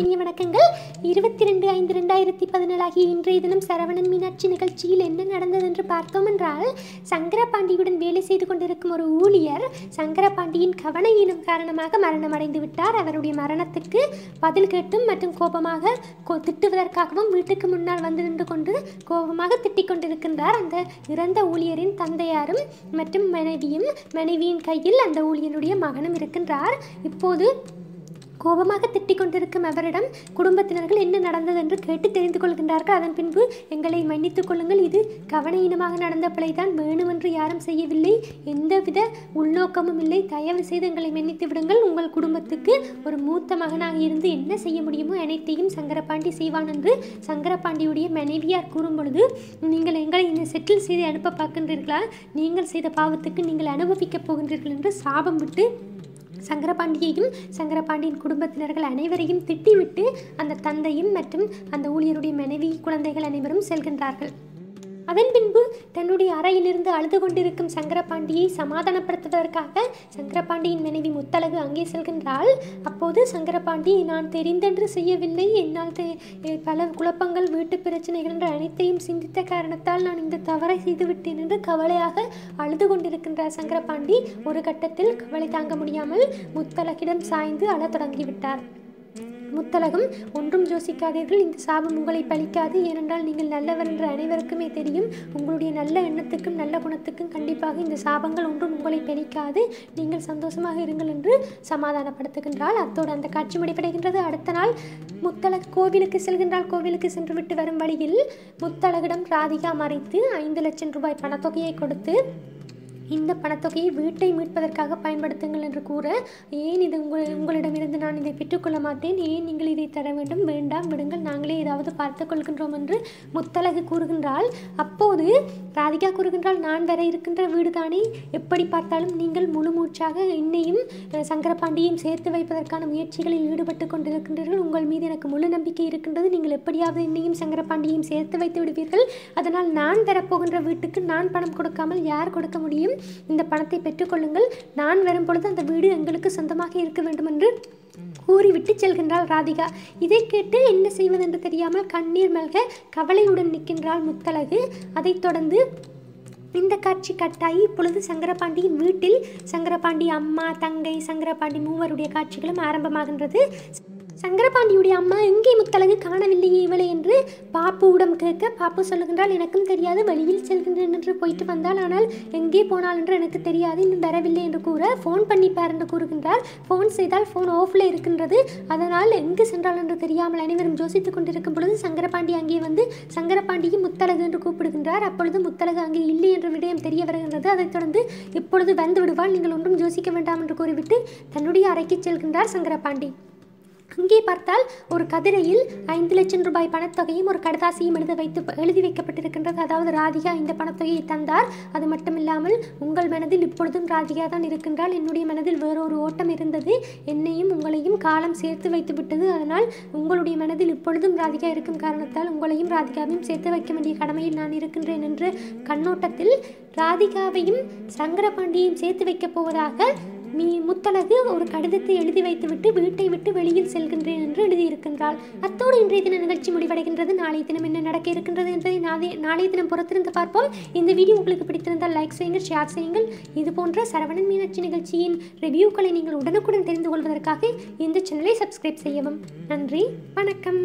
இனிய வணக்கங்கள். இருபத்தி ரெண்டு ஐந்து ரெண்டாயிரத்தி பதினேழு ஆகிய இன்றைய தினம் சரவணன் மீனாட்சி நிகழ்ச்சியில் என்ன நடந்தது என்று பார்த்தோம் என்றால் சங்கரபாண்டியுடன் வேலை செய்து கொண்டிருக்கும் ஒரு ஊழியர் சங்கரபாண்டியின் கவன ஈனம் காரணமாக மரணமடைந்து விட்டார். அவருடைய மரணத்துக்கு பதில் கேட்டும் மற்றும் கோபமாக திட்டுவதற்காகவும் வீட்டுக்கு முன்னால் வந்து நின்று கொண்டு கோபமாக திட்டிக் கொண்டிருக்கின்றார். அந்த இறந்த ஊழியரின் தந்தையாரும் மற்றும் மனைவியும் மனைவியின் கையில் அந்த ஊழியருடைய மகனும் இருக்கின்றார். இப்போது கோபமாக திட்டிக் கொண்டிருக்கும் அவரிடம் குடும்பத்தினர்கள் என்ன நடந்தது என்று கேட்டு தெரிந்து கொள்கின்றார்கள். அதன் பின்பு எங்களை மன்னித்துக் கொள்ளுங்கள். இது கவனஈனமாக நடந்த பிழைதான் வேணுமென்று யாரும் செய்யவில்லை. எந்தவித உள்நோக்கமும் இல்லை. தயவு செய்து எங்களை மன்னித்து விடுங்கள். உங்கள் குடும்பத்துக்கு ஒரு மூத்த மகனாக இருந்து என்ன செய்ய முடியுமோ அனைத்தையும் சங்கரபாண்டி செய்வான் என்று சங்கரபாண்டியுடைய மனைவியார் கூறும் பொழுது நீங்கள் எங்களை இந்த செட்டில் செய்து அனுப்ப பார்க்கின்றீர்களா? நீங்கள் செய்த பாவத்துக்கு நீங்கள் அனுபவிக்கப் போகின்றீர்கள் என்று சாபம் விட்டு சங்கரபாண்டியையும் சங்கரபாண்டியின் குடும்பத்தினர்கள் அனைவரையும் திட்டிவிட்டு அந்த தந்தையும் மற்றும் அந்த ஊழியருடைய மனைவி குழந்தைகள் அனைவரும் செல்கின்றார்கள். அதன் பின்பு தன்னுடைய அறையிலிருந்து அழுது கொண்டிருக்கும் சங்கரபாண்டியை சமாதானப்படுத்துவதற்காக சங்கரபாண்டியின் மனைவி முத்தழகு அங்கே செல்கின்றாள். அப்போது சங்கரபாண்டி நான் தெரிந்தென்று செய்யவில்லை. என்னால் தெ- பல குழப்பங்கள் வீட்டு பிரச்சனைகள் என்ற அனைத்தையும் சிந்தித்த காரணத்தால் நான் இந்த தவறை செய்துவிட்டேன் என்று கவலையாக அழுது கொண்டிருக்கின்றார் சங்கரபாண்டி. ஒரு கட்டத்தில் கவலை தாங்க முடியாமல் முத்தலகிடம் சாய்ந்து அழத் தொடங்கிவிட்டார். முத்தலகம். ஒன்றும் யோசிக்காதீர்கள் இந்த சாபம் உங்களை பழிக்காது. ஏனென்றால் நீங்கள் நல்லவர் என்று அனைவருக்குமே தெரியும். உங்களுடைய நல்ல எண்ணத்துக்கும் நல்ல குணத்துக்கும் கண்டிப்பாக இந்த சாபங்கள் ஒன்றும் உங்களை பலிக்காது நீங்கள் சந்தோஷமாக இருங்கள் என்று சமாதானப்படுத்துகின்றாள். அத்தோடு அந்த காட்சி முடிவடைகின்றது. அடுத்த நாள் முத்தலக கோவிலுக்கு செல்கின்றால் கோவிலுக்கு சென்று விட்டு வரும் வழியில் முத்தலகிடம் ராதிகா மறைத்து ஐந்து லட்சம் ரூபாய் பணத்தொகையை கொடுத்து இந்த பணத்தொகையை வீட்டை மீட்பதற்காக பயன்படுத்துங்கள் என்று கூற ஏன் இது உங்கள் உங்களிடமிருந்து நான் இதை பெற்றுக்கொள்ள மாட்டேன்? ஏன் நீங்கள் இதை தர வேண்டும்? வேண்டாம் விடுங்கள் நாங்களே ஏதாவது பார்த்துக் கொள்கின்றோம் என்று முத்தலகு கூறுகின்றால் அப்போது ராதிகா கூறுகின்றால் நான் வர இருக்கின்ற வீடு தானே எப்படி பார்த்தாலும் நீங்கள் முழு மூச்சாக என்னையும் சங்கரபாண்டியையும் சேர்த்து வைப்பதற்கான முயற்சிகளில் ஈடுபட்டு கொண்டிருக்கின்றீர்கள். உங்கள் மீது எனக்கு முழு நம்பிக்கை இருக்கின்றது. நீங்கள் எப்படியாவது என்னையும் சங்கரபாண்டியையும் சேர்த்து வைத்து விடுவீர்கள். அதனால் நான் தரப்போகின்ற வீட்டுக்கு நான் பணம் கொடுக்காமல் யார் கொடுக்க முடியும்? இந்த பணத்தை பெற்றுக்கொள்ளுங்கள் நான் வரும் பொழுது அந்த வீடு எங்களுக்கு சொந்தமாக இருக்க வேண்டும் என்று கூறிவிட்டு செல்கின்றாள் ராதிகா. இதை கேட்டு என்ன செய்வதென்று தெரியாமல் கண்ணீர் மல்க கவலையுடன் நிற்கின்றாள் முத்தழகு. அதைத் தொடர்ந்து இந்த காட்சி கட்டாயி இப்பொழுது சங்கரபாண்டியின் வீட்டில் சங்கரபாண்டி அம்மா தங்கை சங்கரபாண்டி மூவருடைய காட்சிகளும் ஆரம்பமாகின்றது. சங்கரபாண்டியுடைய அம்மா எங்கே முத்தழகு காணவில்லையே இவளை என்று பாப்புவிடம் கேட்க பாப்பு சொல்லுகின்றால் எனக்கும் தெரியாது வழியில் செல்கின்றேன் என்று போயிட்டு வந்தால் ஆனால் எங்கே போனால் என்று எனக்கு தெரியாது இன்னும் வரவில்லை என்று கூற ஃபோன் பண்ணிப்பார் என்று கூறுகின்றார் ஃபோன் செய்தால் ஃபோன் ஆஃப்ல இருக்கின்றது. அதனால் எங்கு சென்றால் என்று தெரியாமல் அனைவரும் யோசித்துக் கொண்டிருக்கும் பொழுது சங்கரபாண்டி அங்கே வந்து சங்கரபாண்டியும் முத்தழகு என்று கூப்பிடுகின்றார். அப்பொழுது முத்தழகு அங்கே இல்லை என்ற விடயம் தெரிய வருகின்றது. அதைத் தொடர்ந்து இப்பொழுது வந்து விடுவாள் நீங்கள் ஒன்றும் யோசிக்க வேண்டாம் என்று கூறிவிட்டு தன்னுடைய அறைக்கு செல்கின்றார் சங்கரபாண்டி. அங்கே பார்த்தால் ஒரு கதிரையில் ஐந்து லட்சம் ரூபாய் பணத்தொகையும் ஒரு கடதாசியும் எழுத வைத்து எழுதி வைக்கப்பட்டிருக்கின்றது. அதாவது ராதிகா இந்த பணத்தொகையை தந்தார். அது மட்டுமில்லாமல் உங்கள் மனதில் இப்பொழுதும் ராதிகா தான் இருக்கின்றால் என்னுடைய மனதில் வேறொரு ஓட்டம் இருந்தது. என்னையும் உங்களையும் காலம் சேர்த்து வைத்து விட்டது. அதனால் உங்களுடைய மனதில் இப்பொழுதும் ராதிகா இருக்கும் காரணத்தால் உங்களையும் ராதிகாவையும் சேர்த்து வைக்க வேண்டிய கடமையில் நான் இருக்கின்றேன் என்ற கண்ணோட்டத்தில் ராதிகாவையும் சங்கரபாண்டியையும் சேர்த்து வைக்கப் போவதாக மீ முத்தழகு ஒரு கடிதத்தை எழுதி வைத்துவிட்டு வீட்டை விட்டு வெளியில் செல்கின்றேன் என்று எழுதியிருக்கின்றாள். அத்தோடு இன்றைய தின நிகழ்ச்சி முடிவடைகின்றது. நாளைய தினம் என்ன நடக்க இருக்கின்றது என்பதை நாளை நாளைய தினம் பொறுத்திருந்து பார்ப்போம். இந்த வீடியோ உங்களுக்கு பிடித்திருந்தால் லைக் செய்யுங்கள் ஷேர் செய்யுங்கள். இது போன்ற சரவணன் மீனாட்சி நிகழ்ச்சியின் ரிவ்யூக்களை நீங்கள் உடனுக்குடன் தெரிந்து கொள்வதற்காக இந்த சேனலை சப்ஸ்கிரைப் செய்யவும். நன்றி வணக்கம்.